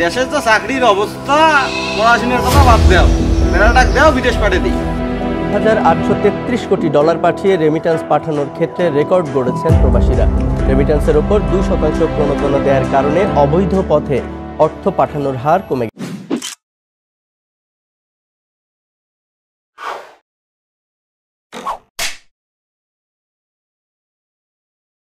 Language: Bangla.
দেশের তো চাকরির অবস্থা, পড়াশোনার কথা বাদ দাও। মেলাটাক দেও, বিদেশ পাঠিয়ে দিই। হাজার আটশো তেত্রিশ কোটি ডলার পাঠিয়ে রেমিট্যান্স পাঠানোর ক্ষেত্রে রেকর্ড গড়েছেন প্রবাসীরা। রেমিট্যান্সের ওপর দুই শতাংশ প্রণোদনা দেওয়ার কারণে অবৈধ পথে অর্থ পাঠানোর হার কমে